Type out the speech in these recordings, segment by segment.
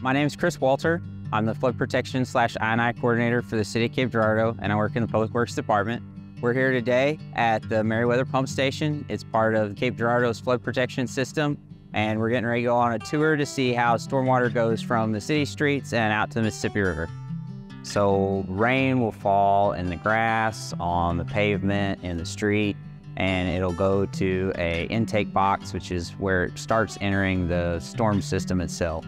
My name is Chris Walter. I'm the flood protection slash I&I coordinator for the city of Cape Girardeau, and I work in the Public Works Department. We're here today at the Merriwether Pump Station. It's part of Cape Girardeau's flood protection system, and we're getting ready to go on a tour to see how stormwater goes from the city streets and out to the Mississippi River. So rain will fall in the grass, on the pavement, in the street, and it'll go to a intake box, which is where it starts entering the storm system itself.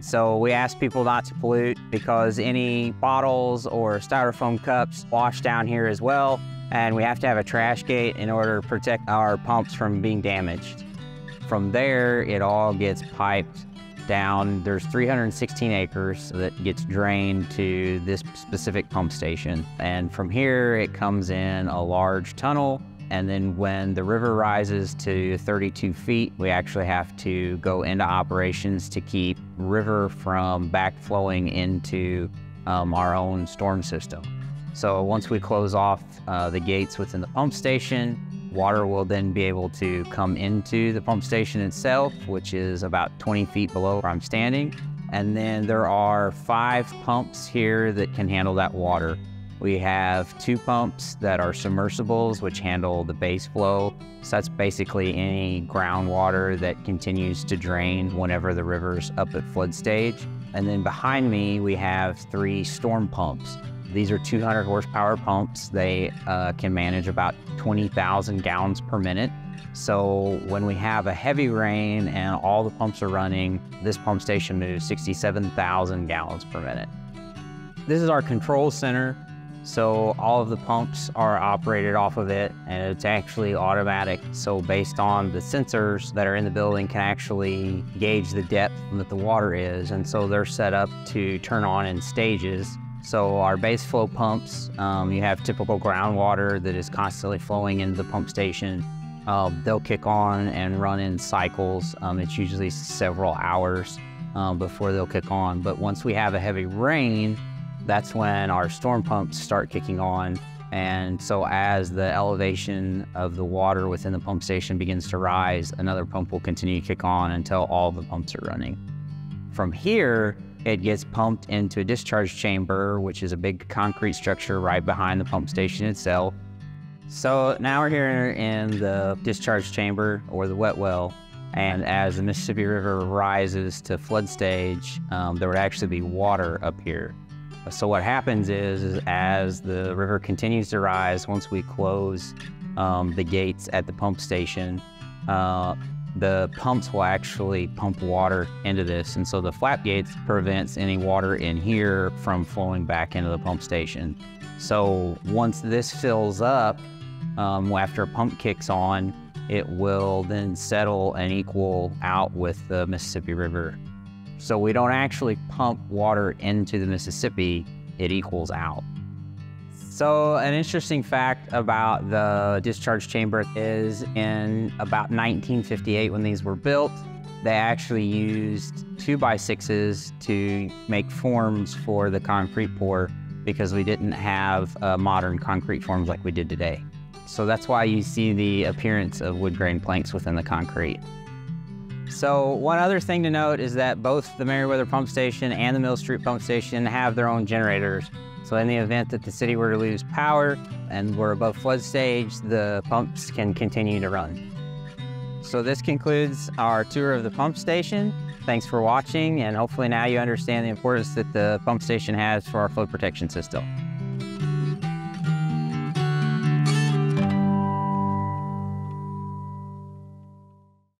So we ask people not to pollute because any bottles or styrofoam cups wash down here as well. And we have to have a trash gate in order to protect our pumps from being damaged. From there, it all gets piped down. There's 316 acres that gets drained to this specific pump station. And from here, it comes in a large tunnel and then when the river rises to 32 feet, we actually have to go into operations to keep river from backflowing into um, our own storm system. So once we close off uh, the gates within the pump station, water will then be able to come into the pump station itself, which is about 20 feet below where I'm standing. And then there are five pumps here that can handle that water. We have two pumps that are submersibles, which handle the base flow. So that's basically any groundwater that continues to drain whenever the river's up at flood stage. And then behind me, we have three storm pumps. These are 200 horsepower pumps. They uh, can manage about 20,000 gallons per minute. So when we have a heavy rain and all the pumps are running, this pump station moves 67,000 gallons per minute. This is our control center. So all of the pumps are operated off of it and it's actually automatic. So based on the sensors that are in the building can actually gauge the depth that the water is. And so they're set up to turn on in stages. So our base flow pumps, um, you have typical groundwater that is constantly flowing into the pump station. Uh, they'll kick on and run in cycles. Um, it's usually several hours um, before they'll kick on. But once we have a heavy rain, that's when our storm pumps start kicking on. And so as the elevation of the water within the pump station begins to rise, another pump will continue to kick on until all the pumps are running. From here, it gets pumped into a discharge chamber, which is a big concrete structure right behind the pump station itself. So now we're here in the discharge chamber or the wet well. And as the Mississippi River rises to flood stage, um, there would actually be water up here. So what happens is, is as the river continues to rise, once we close um, the gates at the pump station, uh, the pumps will actually pump water into this. And so the flap gates prevents any water in here from flowing back into the pump station. So once this fills up, um, after a pump kicks on, it will then settle and equal out with the Mississippi River so we don't actually pump water into the Mississippi, it equals out. So an interesting fact about the discharge chamber is in about 1958 when these were built, they actually used two by sixes to make forms for the concrete pour because we didn't have uh, modern concrete forms like we did today. So that's why you see the appearance of wood grain planks within the concrete. So one other thing to note is that both the Merriwether Pump Station and the Mill Street Pump Station have their own generators. So in the event that the city were to lose power and we're above flood stage, the pumps can continue to run. So this concludes our tour of the pump station. Thanks for watching and hopefully now you understand the importance that the pump station has for our flood protection system.